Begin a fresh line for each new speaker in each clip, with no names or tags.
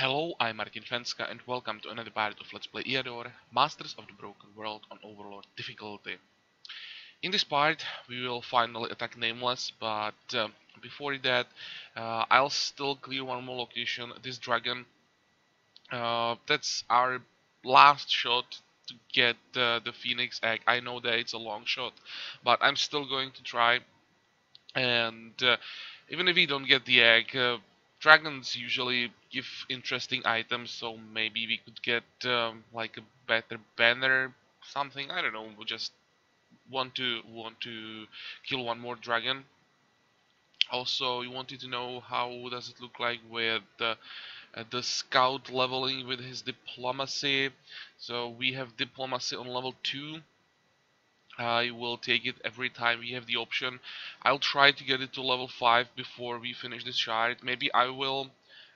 Hello, I'm Martin Fencka and welcome to another part of Let's Play Eador, Masters of the Broken World on Overlord difficulty. In this part we will finally attack Nameless, but uh, before that uh, I'll still clear one more location, this dragon. Uh, that's our last shot to get the Phoenix Egg. I know that it's a long shot, but I'm still going to try. And uh, even if we don't get the egg, uh, dragons usually give interesting items, so maybe we could get um, like a better banner, something. I don't know. We just want to want to kill one more dragon. Also, you wanted to know how does it look like with uh, the scout leveling with his diplomacy. So we have diplomacy on level two. I will take it every time we have the option. I'll try to get it to level 5 before we finish this shard. Maybe I will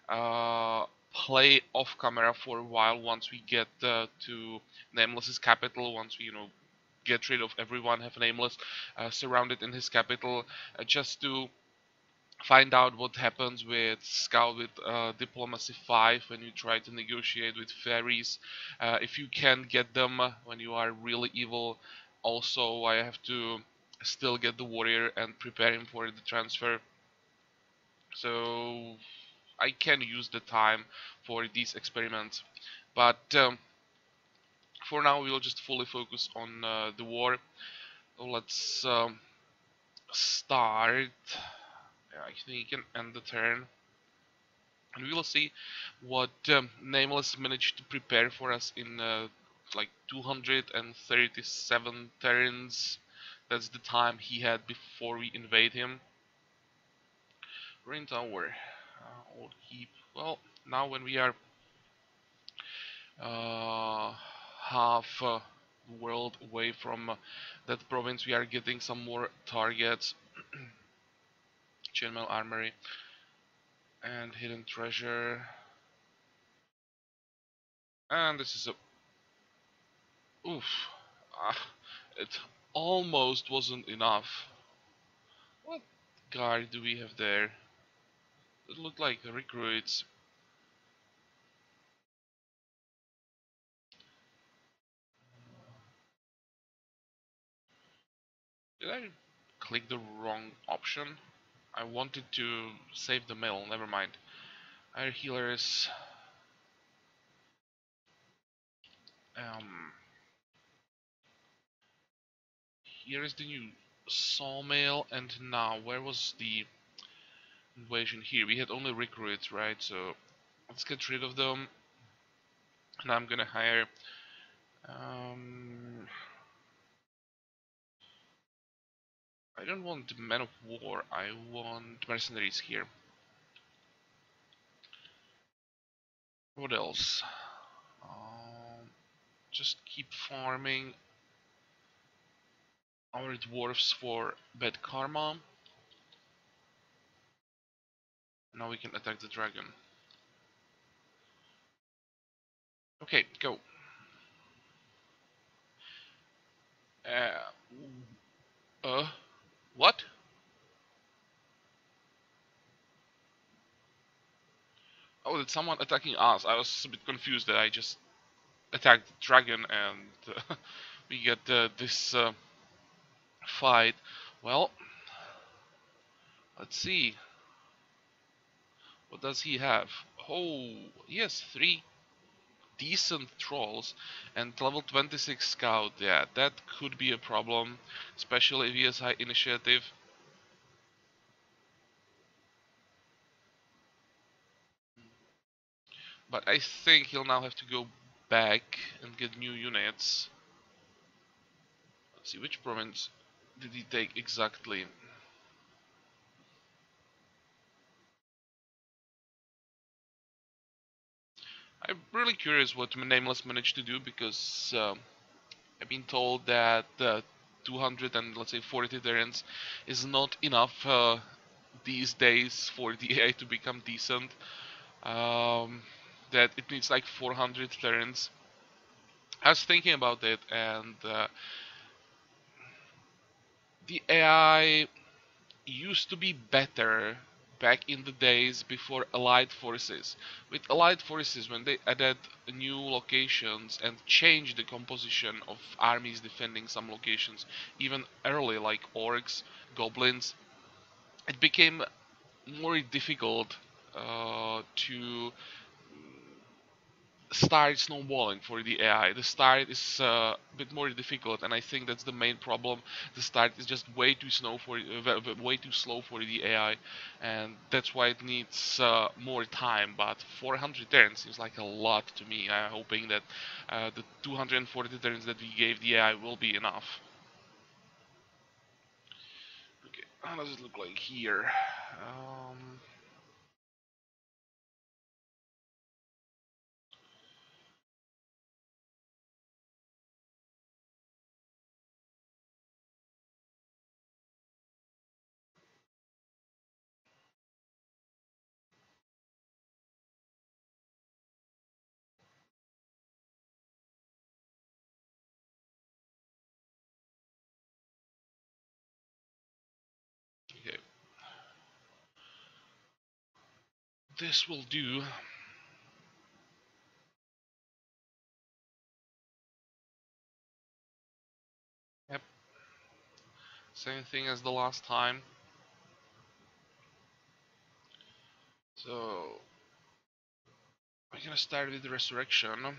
uh, play off camera for a while once we get uh, to Nameless's capital, once we, you know, get rid of everyone, have Nameless uh, surrounded in his capital, uh, just to find out what happens with Scout with uh, Diplomacy 5 when you try to negotiate with fairies. Uh, if you can get them when you are really evil, also I have to still get the warrior and prepare him for the transfer. So I can use the time for these experiments but um, for now we'll just fully focus on uh, the war. Let's um, start. I think you can end the turn. And we will see what um, Nameless managed to prepare for us in uh, like 237 turns. That's the time he had before we invade him. Rain Tower. Uh, old keep. Well, now when we are uh, half uh, world away from uh, that province, we are getting some more targets. Chainmail Armory and Hidden Treasure. And this is a Oof. Ah, it almost wasn't enough. What guard do we have there? It looked like recruits. Did I click the wrong option? I wanted to save the mail, never mind. Our healers... Um, here is the new sawmill and now where was the invasion here? We had only recruits right? So let's get rid of them. And I'm gonna hire um, I don't want the men of war I want mercenaries here. What else? Um, just keep farming our dwarfs for bad karma. Now we can attack the dragon. Okay, go. Uh, uh, what? Oh, did someone attacking us? I was a bit confused that I just attacked the dragon and uh, we get uh, this uh, fight. Well, let's see. What does he have? Oh, he has three decent trolls and level 26 scout. Yeah, that could be a problem, especially if he has high initiative. But I think he'll now have to go back and get new units. Let's see, which province did he take exactly? I'm really curious what Nameless managed to do because uh, I've been told that uh, 200 and let's say 40 turns is not enough uh, these days for the AI to become decent. Um, that it needs like 400 turns. I was thinking about it and uh, the AI used to be better back in the days before Allied forces. With Allied forces, when they added new locations and changed the composition of armies defending some locations, even early like orcs, goblins, it became more difficult uh, to start snowballing for the AI. The start is uh, a bit more difficult, and I think that's the main problem. The start is just way too slow for uh, way too slow for the AI, and that's why it needs uh, more time. But 400 turns seems like a lot to me. I'm hoping that uh, the 240 turns that we gave the AI will be enough. Okay, how does it look like here? Um, This will do. Yep. Same thing as the last time. So we're gonna start with the resurrection.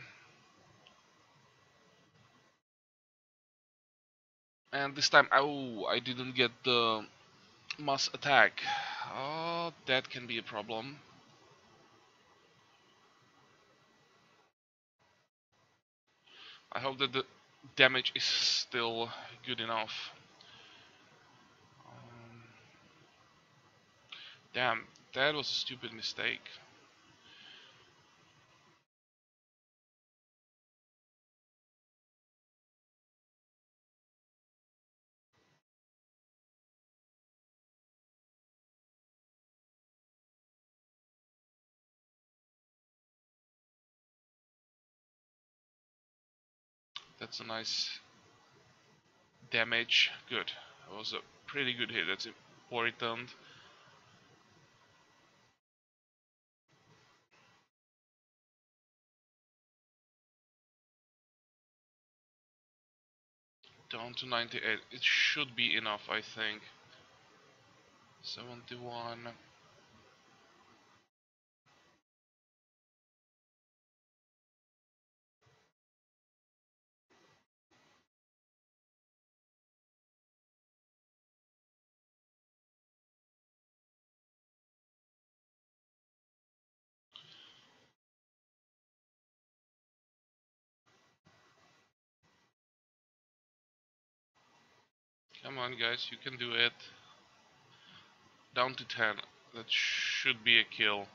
And this time, oh, I didn't get the mass attack. Oh, that can be a problem. I hope that the damage is still good enough. Um, damn, that was a stupid mistake. That's a nice damage. Good. That was a pretty good hit. That's important. Down to 98. It should be enough, I think. 71. Come on, guys, you can do it. Down to 10. That should be a kill.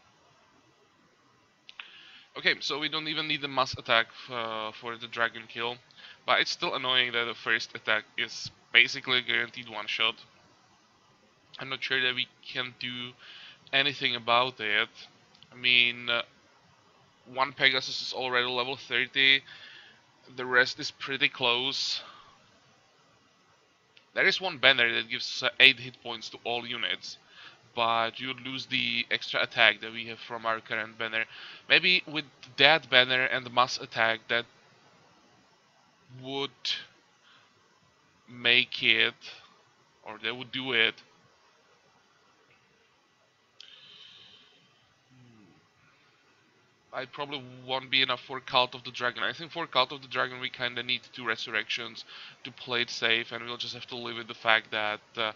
Okay, so we don't even need the mass attack uh, for the dragon kill. But it's still annoying that the first attack is basically a guaranteed one-shot. I'm not sure that we can do anything about it. I mean, uh, one Pegasus is already level 30. The rest is pretty close. There is one banner that gives uh, 8 hit points to all units, but you lose the extra attack that we have from our current banner. Maybe with that banner and the mass attack that would make it, or that would do it. I probably won't be enough for Cult of the Dragon. I think for Cult of the Dragon we kinda need two Resurrections to play it safe and we'll just have to live with the fact that uh,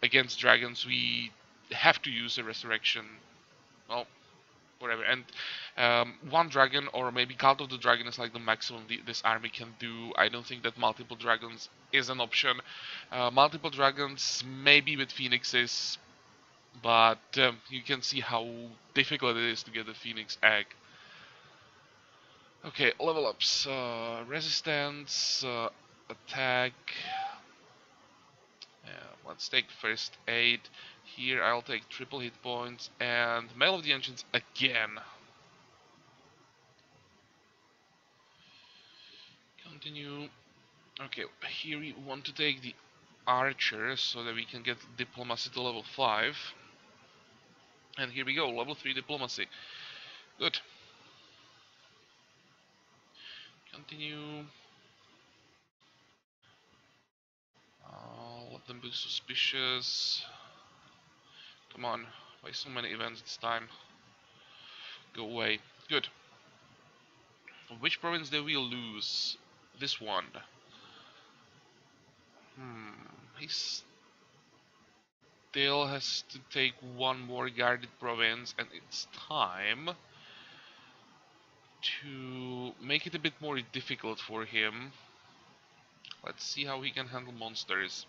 against dragons we have to use a Resurrection. Well, whatever. And um, one dragon or maybe Cult of the Dragon is like the maximum this army can do. I don't think that multiple dragons is an option. Uh, multiple dragons maybe with phoenixes, but um, you can see how difficult it is to get the phoenix egg. Okay, level ups. Uh, resistance, uh, attack. Yeah, let's take first aid. Here I'll take triple hit points and Mail of the Ancients again. Continue. Okay, here we want to take the archer so that we can get diplomacy to level 5. And here we go, level 3 diplomacy. Good. Continue. Uh, let them be suspicious. Come on, why so many events this time? Go away. Good. Which province did we lose? This one. Hmm. He still has to take one more guarded province, and it's time to make it a bit more difficult for him. Let's see how he can handle monsters.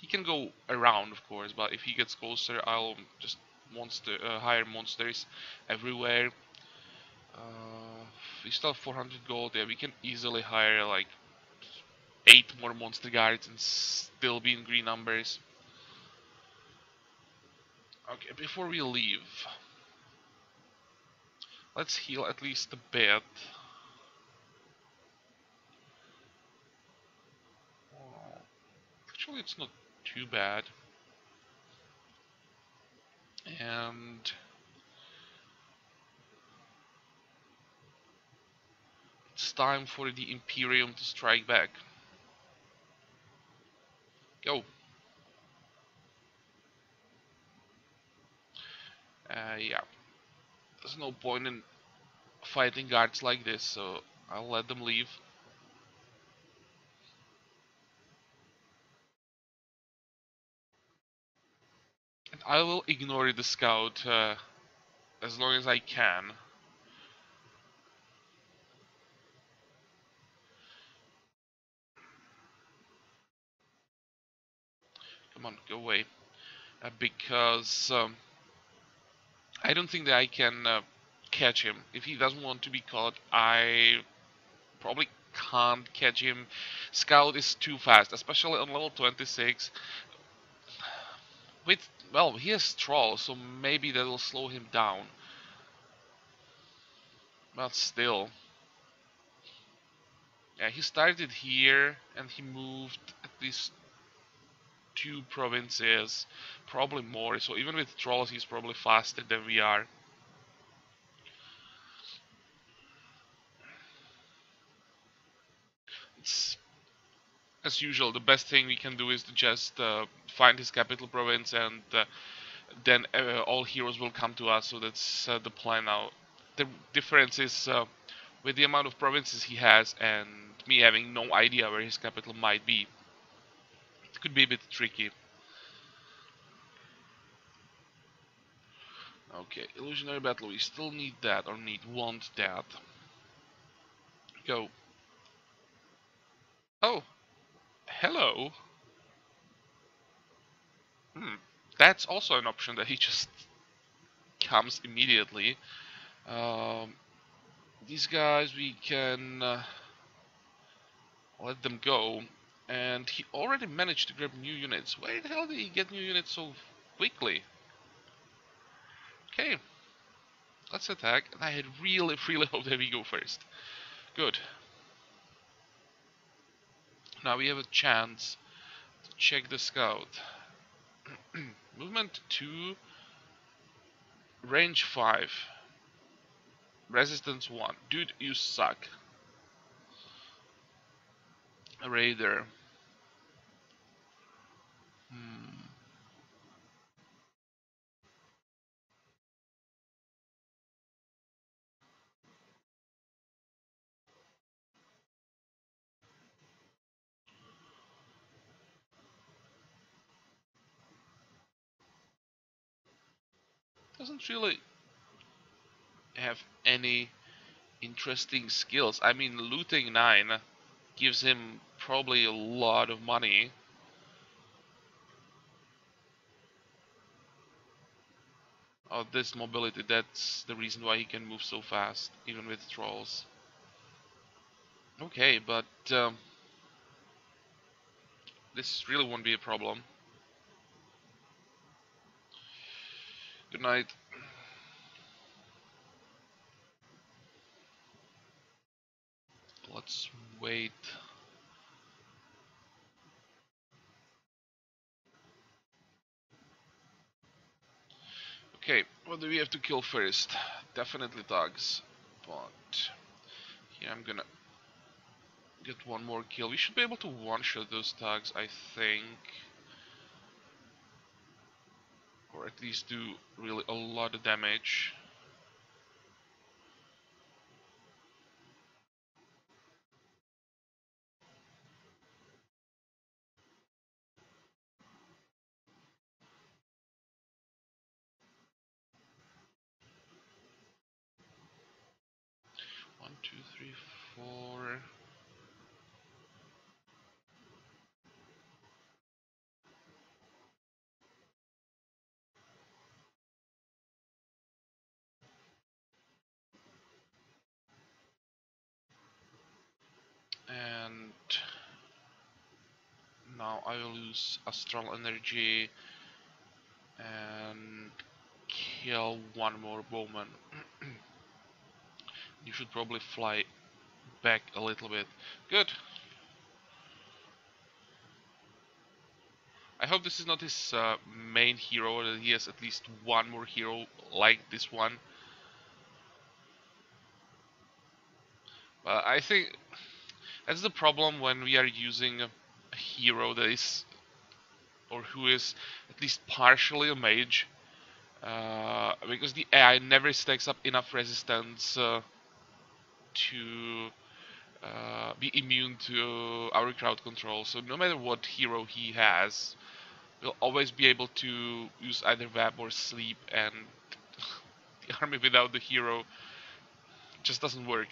He can go around, of course, but if he gets closer, I'll just monster uh, hire monsters everywhere. Uh, we still have 400 gold. Yeah, we can easily hire like eight more monster guards and still be in green numbers. Okay, before we leave, let's heal at least a bit. Actually, it's not too bad. And it's time for the Imperium to strike back. Go. Uh, yeah. There's no point in fighting guards like this, so I'll let them leave. And I will ignore the scout uh, as long as I can. Come on, go away. Uh, because um, I don't think that I can uh, catch him. If he doesn't want to be caught, I probably can't catch him. Scout is too fast, especially on level 26. With well, he has Troll, so maybe that'll slow him down. But still. Yeah, he started here and he moved at least two provinces, probably more. So even with trolls, he's probably faster than we are. It's as usual, the best thing we can do is to just uh, find his capital province and uh, then uh, all heroes will come to us, so that's uh, the plan now. The difference is uh, with the amount of provinces he has and me having no idea where his capital might be. It could be a bit tricky. Okay, illusionary battle, we still need that, or need want that. Go. Oh, hello. Hmm, that's also an option that he just comes immediately. Um, these guys, we can uh, let them go. And he already managed to grab new units. Where the hell did he get new units so quickly? Okay, let's attack. And I had really, really hoped that we go first. Good. Now we have a chance to check the scout. Movement 2, range 5, resistance 1. Dude, you suck. Raider. Doesn't really have any interesting skills. I mean, looting 9 gives him probably a lot of money. Oh, this mobility, that's the reason why he can move so fast, even with trolls. Okay, but um, this really won't be a problem. Good night. Let's wait. Okay, what do we have to kill first? Definitely thugs, but here I'm gonna get one more kill. We should be able to one-shot those thugs, I think. Or at least do really a lot of damage. One, two, three, four. And now I will use astral energy and kill one more bowman. you should probably fly back a little bit. Good. I hope this is not his uh, main hero, that he has at least one more hero like this one. But I think that's the problem when we are using a hero that is, or who is at least partially a mage. Uh, because the AI never stacks up enough resistance uh, to uh, be immune to our crowd control. So no matter what hero he has, we'll always be able to use either web or sleep, and the army without the hero just doesn't work.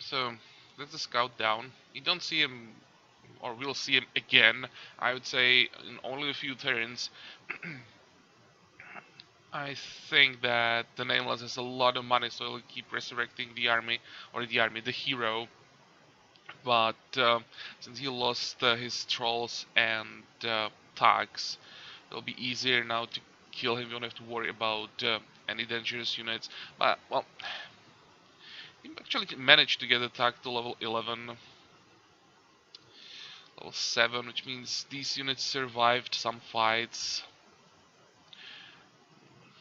So let's scout down. You don't see him, or we'll see him again, I would say, in only a few turns. I think that the Nameless has a lot of money, so he'll keep resurrecting the army, or the army, the hero. But uh, since he lost uh, his trolls and uh, thugs, it'll be easier now to kill him. You don't have to worry about uh, any dangerous units. But, well, actually managed to get attack to level 11. Level 7, which means these units survived some fights.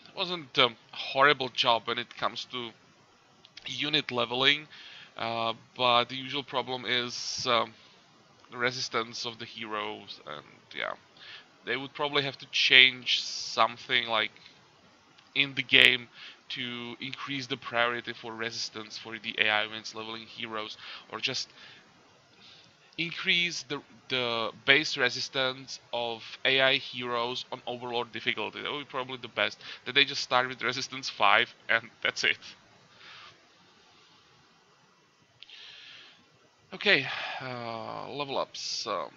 It wasn't a horrible job when it comes to unit leveling, uh, but the usual problem is um, the resistance of the heroes, and yeah, they would probably have to change something like in the game to increase the priority for resistance for the AI when leveling heroes, or just increase the the base resistance of AI heroes on overlord difficulty. That would be probably the best. That they just start with resistance 5 and that's it. Okay, uh, level ups. Um,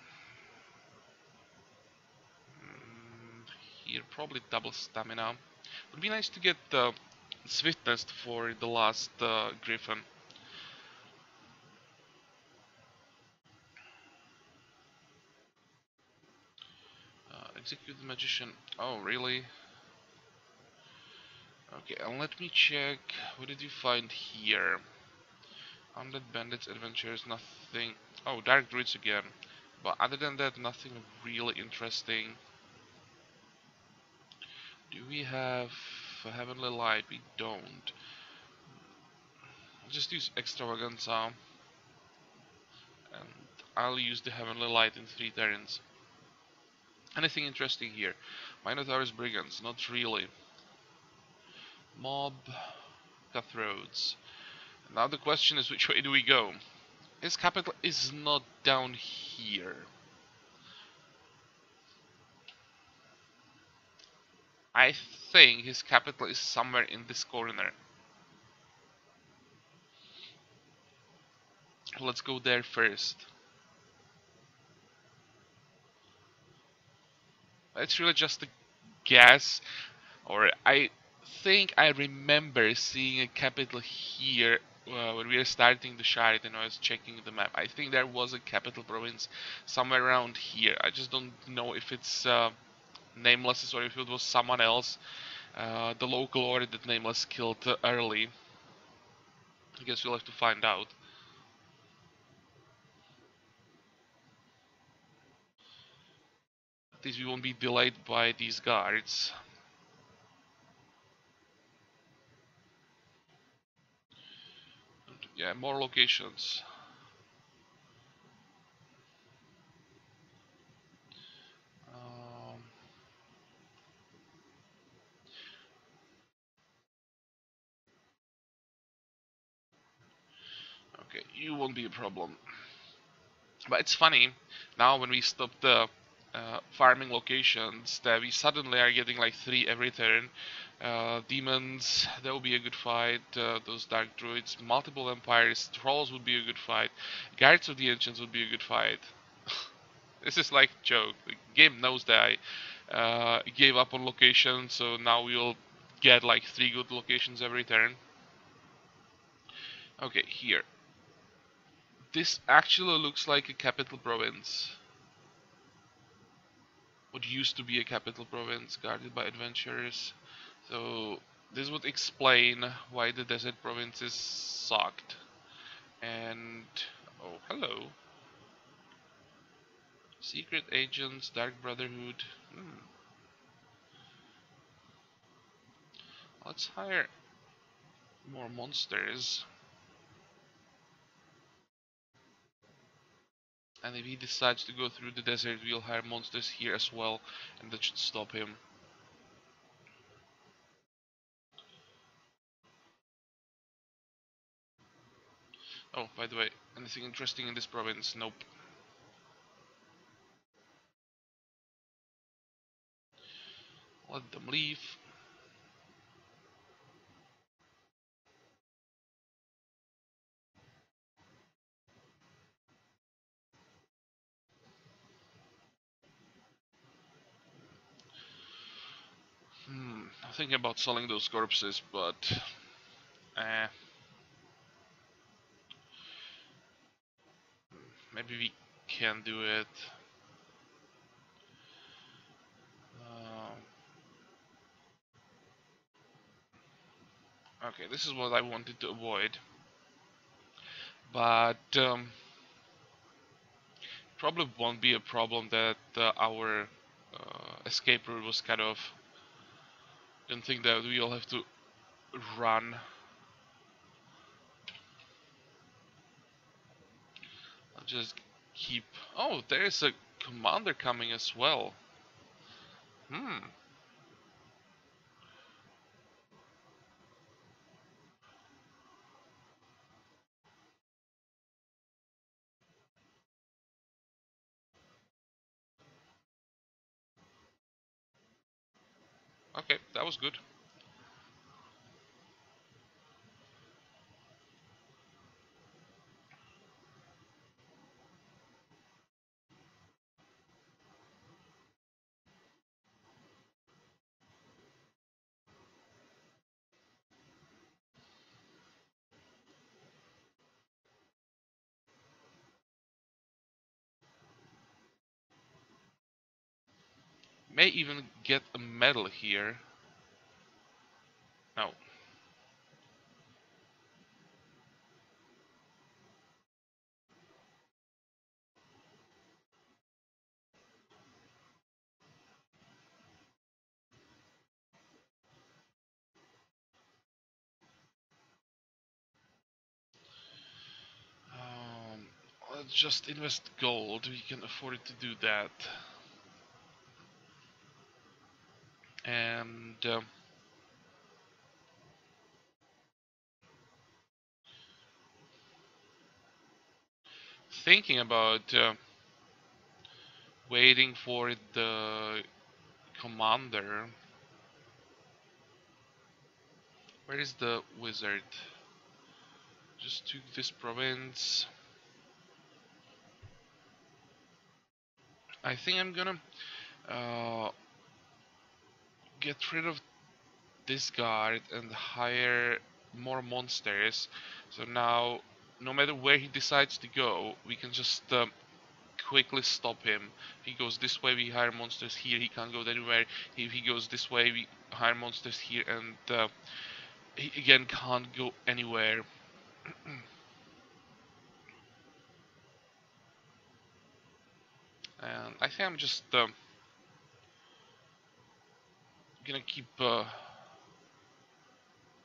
here probably double stamina. Would be nice to get swiftness for the last uh, griffin. Uh, execute the magician. Oh, really? Okay, and let me check. What did you find here? Undead bandits, adventures, nothing. Oh, dark druids again. But other than that, nothing really interesting. Do we have heavenly light? We don't. Just use extravaganza. And I'll use the heavenly light in three turns. Anything interesting here? Minotaur's brigands, not really. Mob, cutthroats. Now the question is which way do we go? His capital is not down here. I think his capital is somewhere in this corner. Let's go there first. It's really just a guess, or I think I remember seeing a capital here uh, when we were starting the Shard and I was checking the map, I think there was a capital province somewhere around here. I just don't know if it's uh, Nameless or if it was someone else. Uh, the local order that Nameless killed early. I guess we'll have to find out. At least we won't be delayed by these guards. yeah, more locations. Um, okay, you won't be a problem. But it's funny, now when we stop the uh, farming locations that we suddenly are getting like three every turn. Uh, demons, that would be a good fight. Uh, those dark druids, multiple empires, trolls would be a good fight. Guards of the ancients would be a good fight. this is like joke. The game knows that I uh, gave up on location, so now we'll get like three good locations every turn. Okay, here. This actually looks like a capital province what used to be a capital province guarded by adventurers. So this would explain why the desert provinces sucked. And oh, hello. Secret agents, Dark Brotherhood. Hmm. Let's hire more monsters. And if he decides to go through the desert, we'll hire monsters here as well, and that should stop him. Oh, by the way, anything interesting in this province? Nope. Let them leave. Hmm, I'm thinking about selling those corpses, but... Eh. Maybe we can do it. Uh, okay, this is what I wanted to avoid. But... Um, probably won't be a problem that uh, our uh, escape route was kind of don't think that we all have to run. I'll just keep... Oh, there's a commander coming as well. Hmm. Okay, that was good. May even get a medal here. No. Um, just invest gold. We can afford it to do that. And... Um, thinking about uh, waiting for the commander. Where is the wizard? Just took this province. I think I'm gonna uh, get rid of this guard and hire more monsters So now, no matter where he decides to go, we can just uh, quickly stop him. If he goes this way, we hire monsters here. He can't go anywhere. If he goes this way, we hire monsters here, and uh, he again can't go anywhere. and I think I'm just uh, gonna keep uh,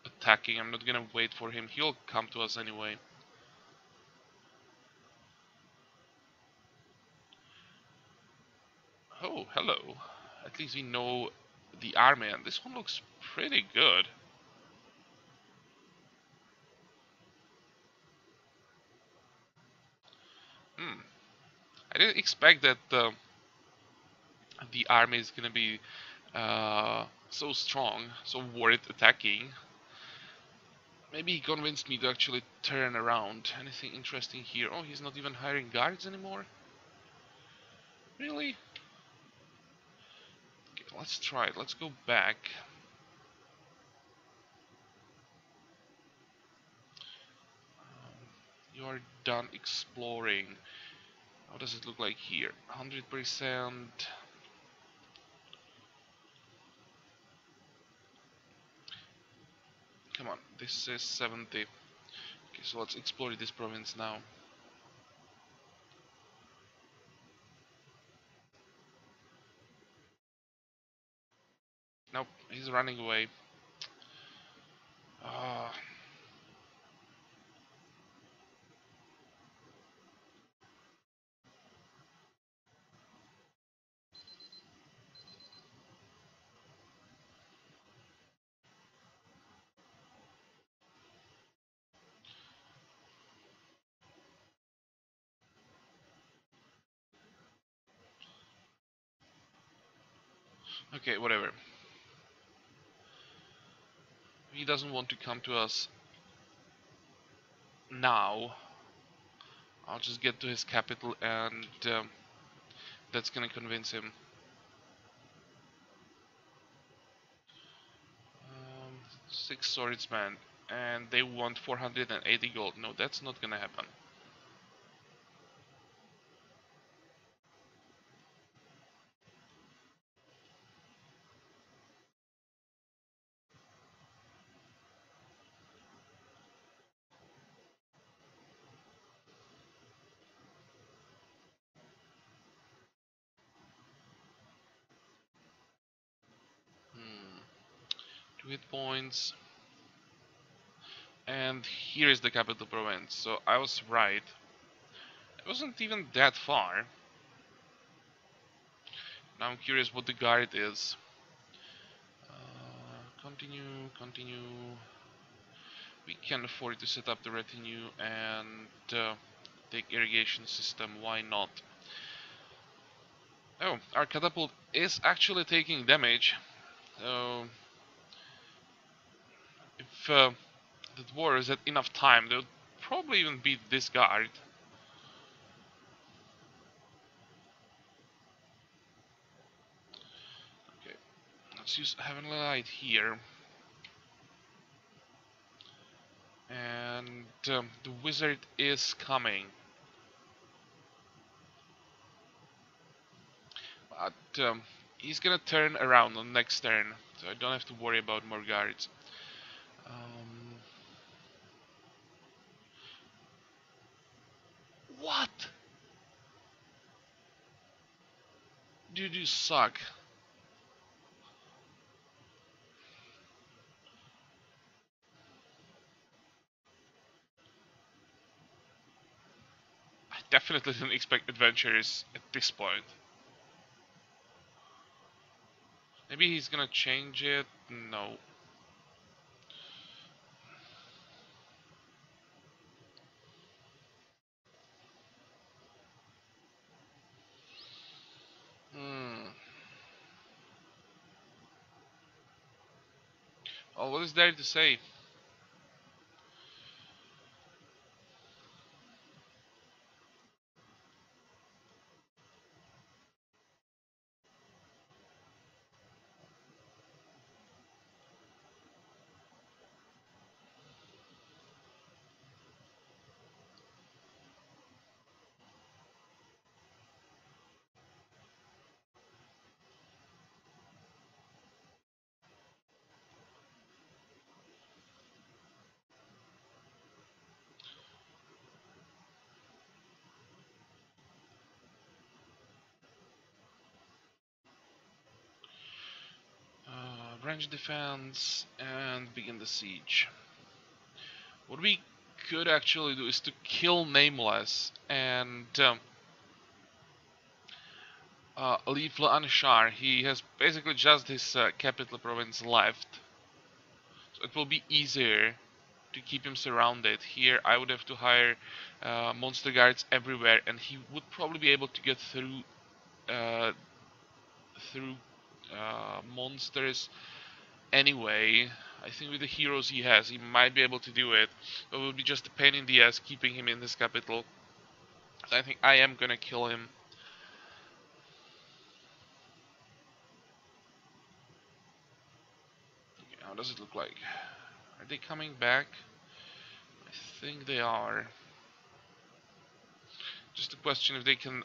attacking. I'm not gonna wait for him. He'll come to us anyway. Oh, hello. At least we know the army, and this one looks pretty good. Hmm. I didn't expect that uh, the army is gonna be uh, so strong, so worth attacking. Maybe he convinced me to actually turn around. Anything interesting here? Oh, he's not even hiring guards anymore? Really? Let's try it. Let's go back. Um, you're done exploring. How does it look like here? 100%. Come on, this is 70. Okay, so let's explore this province now. Nope, he's running away. Ah. Okay, whatever. He doesn't want to come to us now. I'll just get to his capital and um, that's gonna convince him. Um, six swordsmen and they want 480 gold. No, that's not gonna happen. And here is the capital province, so I was right. It wasn't even that far. Now I'm curious what the guard is. Uh, continue, continue. We can afford to set up the retinue and uh, take irrigation system, why not? Oh, our catapult is actually taking damage. So if uh, the dwarves had enough time, they would probably even beat this guard. Okay, let's use Heavenly Light here. And um, the wizard is coming. But um, he's gonna turn around on next turn, so I don't have to worry about more guards. What? Dude, you suck. I definitely didn't expect adventures at this point. Maybe he's gonna change it? No. Is there to say? Trench defense and begin the siege. What we could actually do is to kill Nameless and um, uh, leave Anshar. He has basically just his uh, capital province left. So it will be easier to keep him surrounded. Here I would have to hire uh, monster guards everywhere and he would probably be able to get through uh, through uh, monsters anyway. I think with the heroes he has, he might be able to do it. But it would be just a pain in the ass keeping him in this capital. So I think I am gonna kill him. Okay, how does it look like? Are they coming back? I think they are. Just a question if they can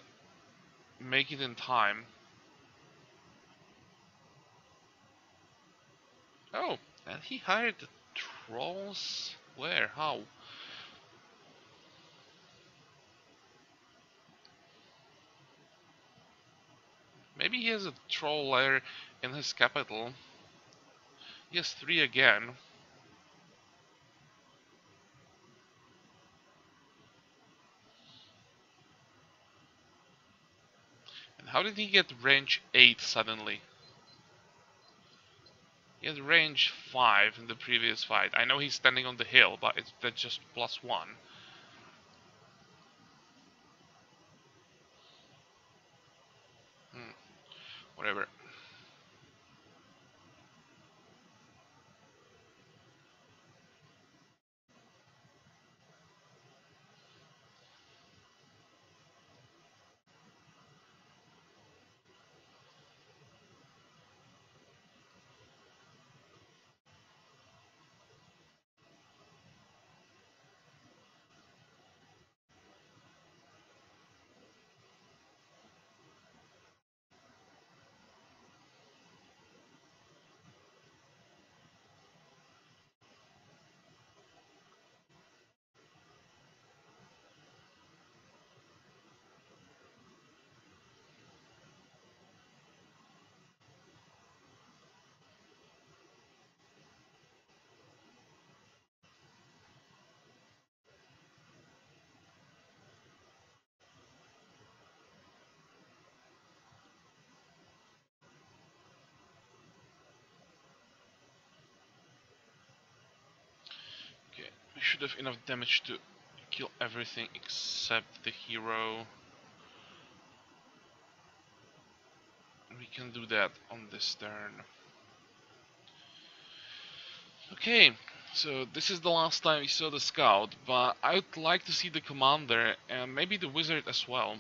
make it in time. Oh, and he hired the trolls? Where? How? Maybe he has a troll lair in his capital. He has three again. And how did he get range 8 suddenly? He had range 5 in the previous fight. I know he's standing on the hill, but it's that's just plus 1. Hmm. Whatever. Okay, we should have enough damage to kill everything except the hero. We can do that on this turn. Okay, so this is the last time we saw the scout, but I would like to see the commander and maybe the wizard as well.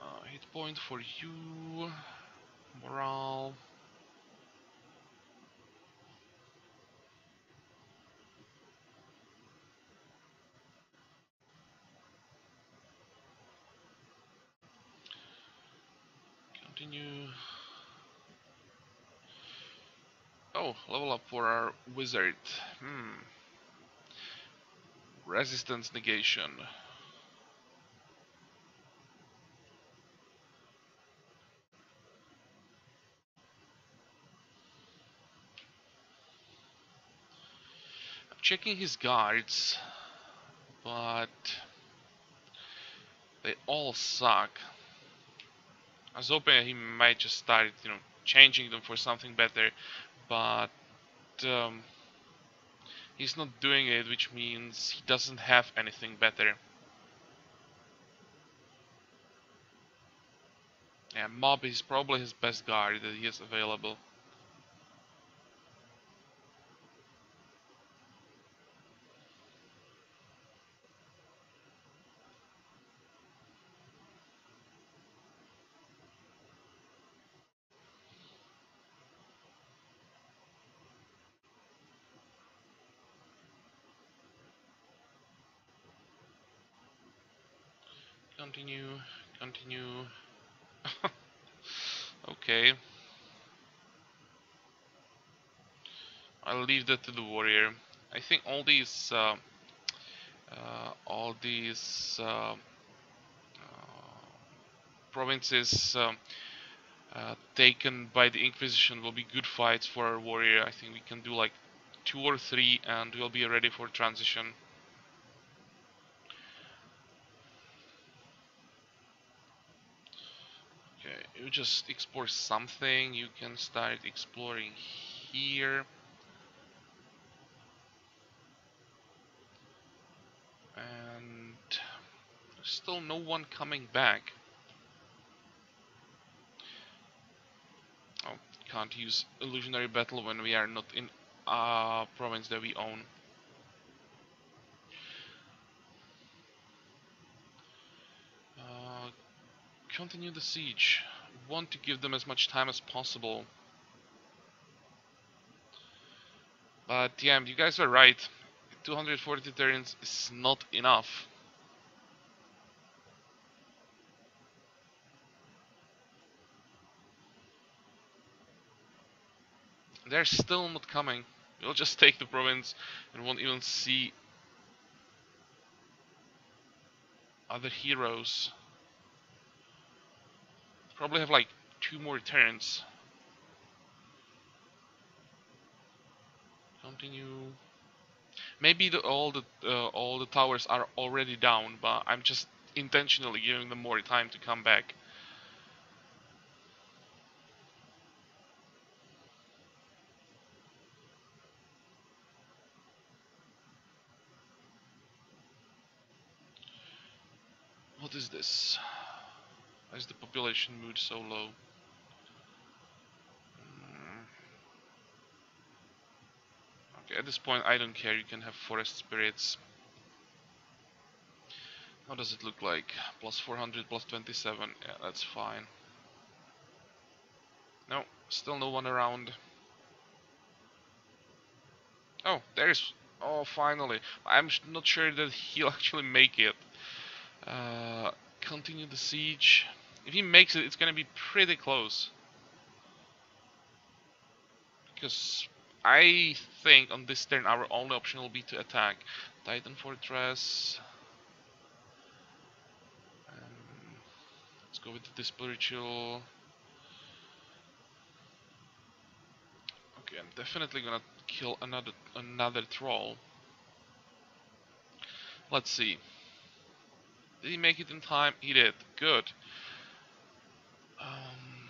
Uh, hit point for you, morale. Continue. Oh, level up for our wizard. Hmm. Resistance negation. I'm checking his guards, but they all suck. I was hoping he might just start, you know, changing them for something better, but um, he's not doing it, which means he doesn't have anything better. Yeah, Mob is probably his best guard that he has available. Continue, continue. okay. I'll leave that to the warrior. I think all these, uh, uh, all these uh, uh provinces um, uh, taken by the Inquisition will be good fights for our warrior. I think we can do like two or three and we'll be ready for transition. Okay, you just explore something, you can start exploring here. And still no one coming back. Oh, can't use illusionary battle when we are not in a province that we own. Uh, continue the siege. Want to give them as much time as possible. But yeah, you guys are right. 240 turns is not enough. They're still not coming. We'll just take the province and won't even see other heroes. Probably have like two more turns. Continue. Maybe the, all the uh, all the towers are already down, but I'm just intentionally giving them more time to come back. What is this? Why is the population mood so low? Mm. Okay, at this point I don't care, you can have forest spirits. How does it look like? Plus 400, plus 27, yeah, that's fine. No, still no one around. Oh, there's... Oh, finally. I'm not sure that he'll actually make it. Uh, continue the siege. If he makes it, it's gonna be pretty close. Because I think on this turn our only option will be to attack. Titan Fortress. Um, let's go with the spiritual. Okay, I'm definitely gonna kill another another troll. Let's see. Did he make it in time? He did. Good. Um,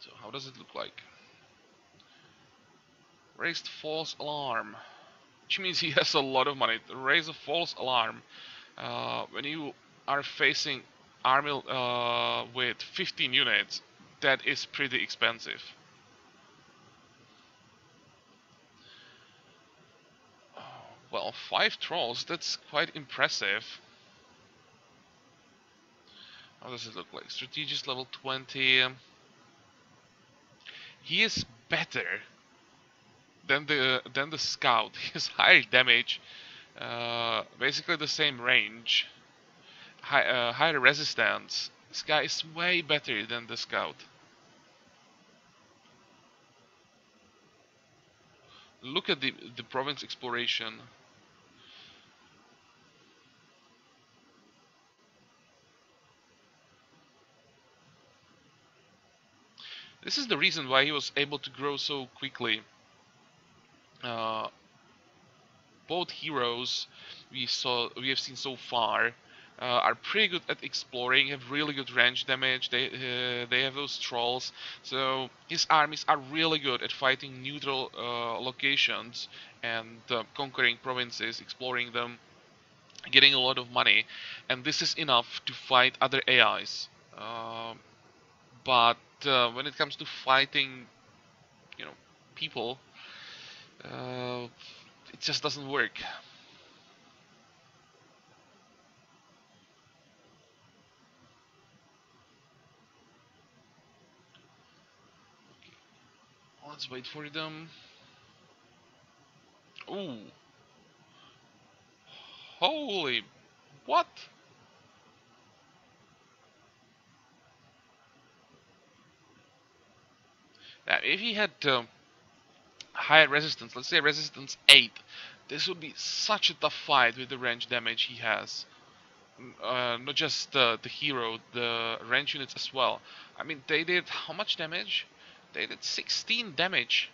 so how does it look like? Raised false alarm. Which means he has a lot of money. Raise a false alarm. Uh, when you are facing army uh, with 15 units, that is pretty expensive. Well, five trolls, that's quite impressive. How does it look like? Strategist level 20. He is better than the than the scout. He has higher damage, uh, basically the same range, high, uh, higher resistance. This guy is way better than the scout. Look at the the province exploration. This is the reason why he was able to grow so quickly. Uh, both heroes we saw we have seen so far uh, are pretty good at exploring, have really good range damage. They uh, they have those trolls, so his armies are really good at fighting neutral uh, locations and uh, conquering provinces, exploring them, getting a lot of money, and this is enough to fight other AIs. Um, but uh, when it comes to fighting, you know, people, uh, it just doesn't work. Let's wait for them. Ooh. Holy... What? Now, if he had uh, higher resistance, let's say resistance 8, this would be such a tough fight with the range damage he has. uh, not just uh, the hero, the range units as well. I mean, they did how much damage? They did 16 damage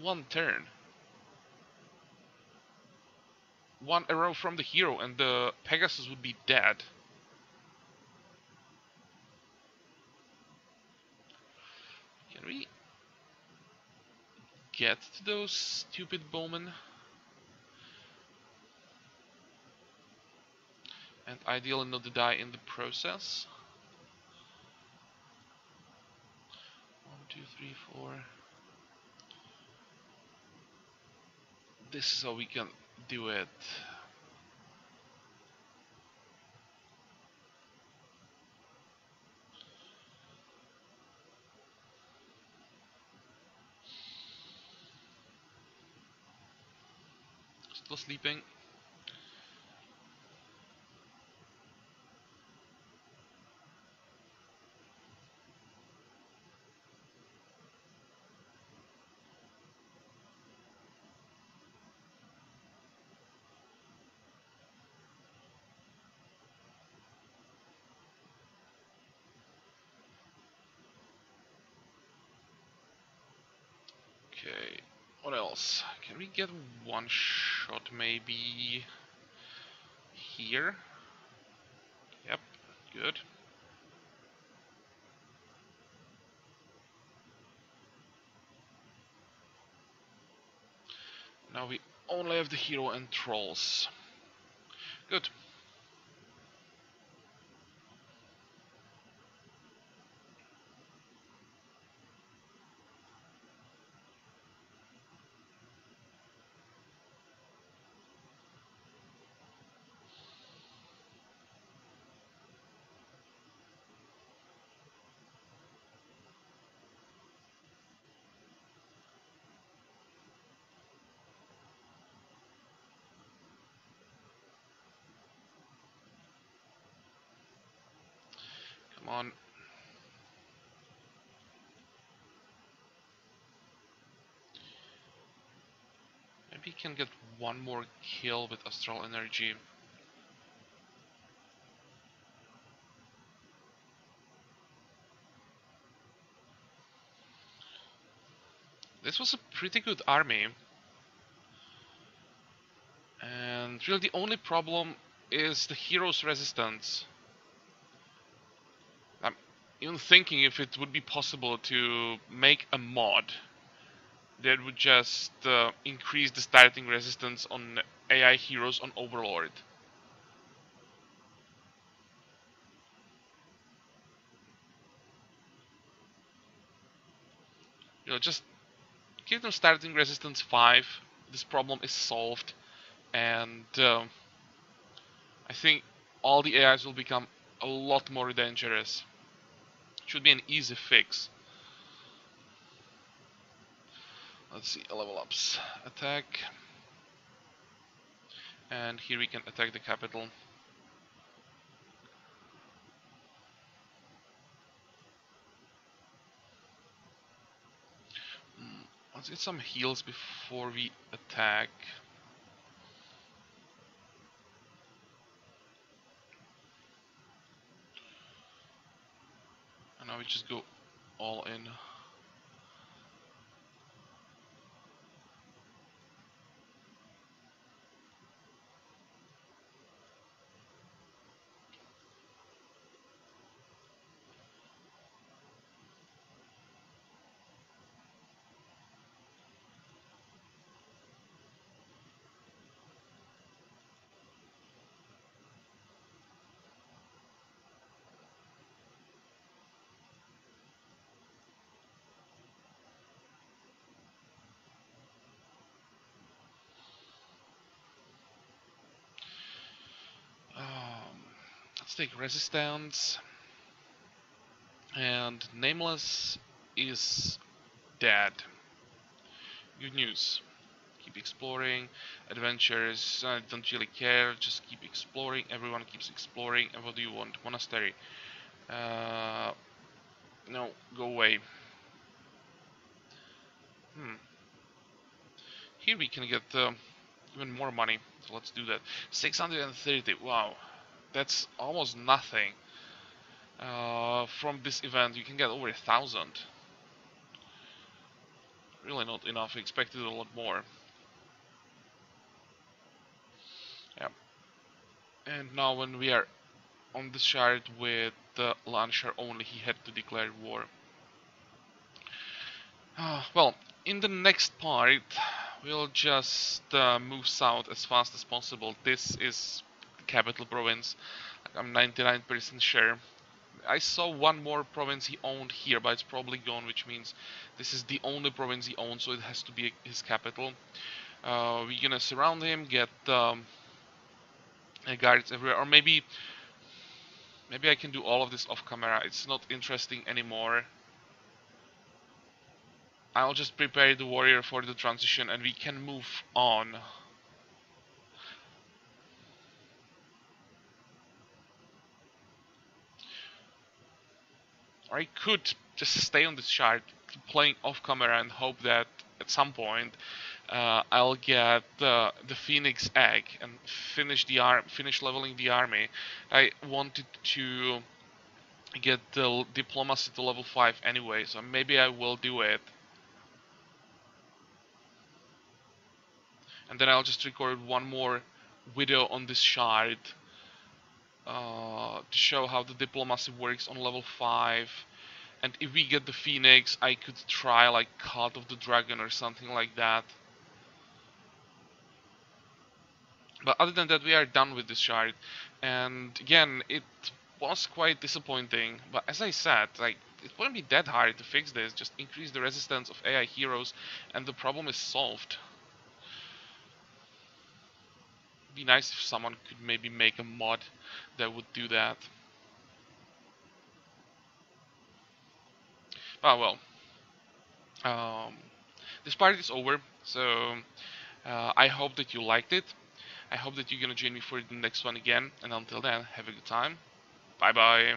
one turn. One arrow from the hero and the Pegasus would be dead. Can we get to those stupid bowmen? And ideally not to die in the process. One, two, three, four. This is how we can do it. Still sleeping. Okay, what else? Can we get one shot maybe here? Yep, good. Now we only have the hero and trolls. Good. Come on. Maybe he can get one more kill with Astral Energy. This was a pretty good army. And really the only problem is the hero's resistance. I'm even thinking if it would be possible to make a mod that would just uh, increase the starting resistance on AI heroes on Overlord. You know, just give them starting resistance 5, this problem is solved, and uh, I think all the AIs will become a lot more dangerous. Should be an easy fix. Let's see, a level ups. Attack. And here we can attack the capital. Mm, let's get some heals before we attack. And now we just go all in. Um, resistance. And Nameless is dead. Good news. Keep exploring, adventures, I don't really care, just keep exploring, everyone keeps exploring, and what do you want? Monastery. Uh, no, go away. Hmm. Here we can get uh, even more money, so let's do that. 630, wow. That's almost nothing. Uh, from this event you can get over a thousand. Really not enough, I expected a lot more. Yeah. And now when we are on the shard with the launcher only, he had to declare war. Uh, well, in the next part, we'll just uh, move south as fast as possible. This is capital province. I'm 99% sure. I saw one more province he owned here, but it's probably gone, which means this is the only province he owns, so it has to be his capital. Uh, we're gonna surround him, get um, guards everywhere, or maybe maybe I can do all of this off camera. It's not interesting anymore. I'll just prepare the warrior for the transition and we can move on. Or I could just stay on this shard, playing off camera and hope that at some point uh, I'll get uh, the Phoenix Egg and finish the arm, finish leveling the army. I wanted to get the diplomacy to level 5 anyway, so maybe I will do it. And then I'll just record one more video on this shard uh, to show how the diplomacy works on level 5 and if we get the phoenix I could try like Cult of the Dragon or something like that. But other than that we are done with this shard and again it was quite disappointing. But as I said like it wouldn't be that hard to fix this. Just increase the resistance of AI heroes and the problem is solved be nice if someone could maybe make a mod that would do that. Ah well. Um, this part is over, so uh, I hope that you liked it. I hope that you're gonna join me for the next one again, and until then, have a good time. Bye bye.